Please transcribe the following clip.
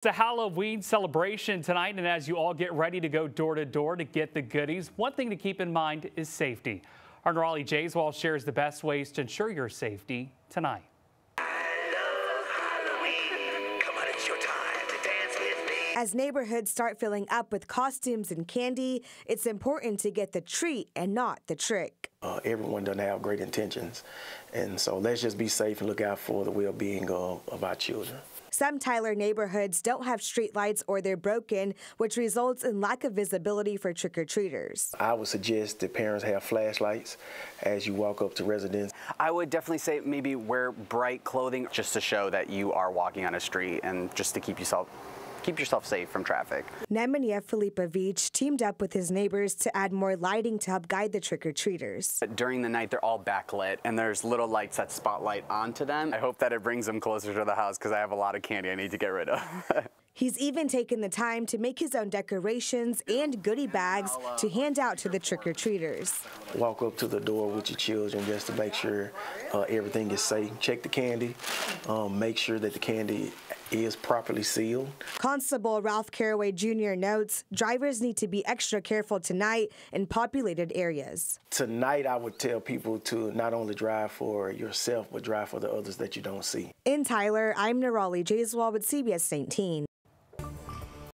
It's a Halloween celebration tonight, and as you all get ready to go door to door to get the goodies, one thing to keep in mind is safety. Our Nirali Jayswall shares the best ways to ensure your safety tonight. As neighborhoods start filling up with costumes and candy, it's important to get the treat and not the trick. Uh, everyone doesn't have great intentions, and so let's just be safe and look out for the well-being of, of our children. Some Tyler neighborhoods don't have streetlights or they're broken, which results in lack of visibility for trick-or-treaters. I would suggest that parents have flashlights as you walk up to residents. I would definitely say maybe wear bright clothing just to show that you are walking on a street and just to keep yourself keep yourself safe from traffic. Nemanja Filipovic teamed up with his neighbors to add more lighting to help guide the trick-or-treaters. During the night, they're all backlit, and there's little lights that spotlight onto them. I hope that it brings them closer to the house because I have a lot of candy I need to get rid of. He's even taken the time to make his own decorations and goodie bags to hand out to the trick-or-treaters. Walk up to the door with your children just to make sure uh, everything is safe. Check the candy. Um, make sure that the candy is properly sealed. Constable Ralph Caraway Jr. notes drivers need to be extra careful tonight in populated areas. Tonight, I would tell people to not only drive for yourself, but drive for the others that you don't see. In Tyler, I'm Nirali Jayswall with CBS 19.